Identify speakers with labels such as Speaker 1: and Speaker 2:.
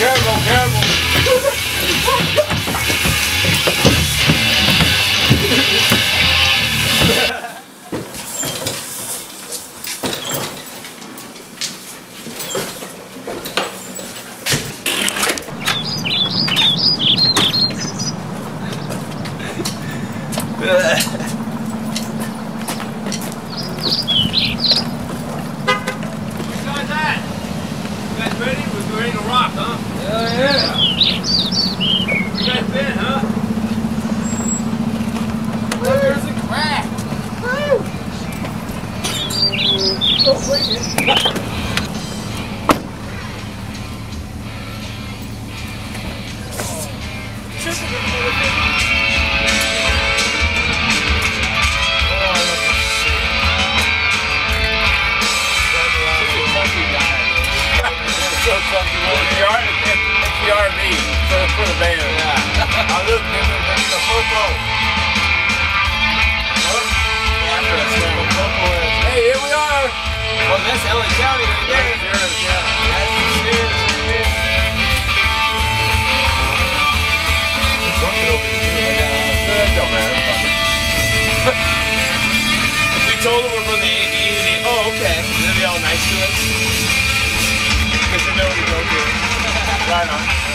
Speaker 1: careful, careful.
Speaker 2: Who's got that? You guys ready? ready to rock, huh? Hell yeah. You guys been, huh? Woo. There's a crack. Woo. Don't break it. Triple
Speaker 1: for, for the band.
Speaker 2: Yeah. I look, there's a, there's a popo.
Speaker 1: Hey, here we are.
Speaker 2: Well, that's LA County right there. Cheers, yeah. That's the stairs right there. Something
Speaker 1: over here. It don't matter.
Speaker 2: We told them we're from the AV, and they, oh, okay. And then they all nice to us. Because they know we go to.
Speaker 1: Right on.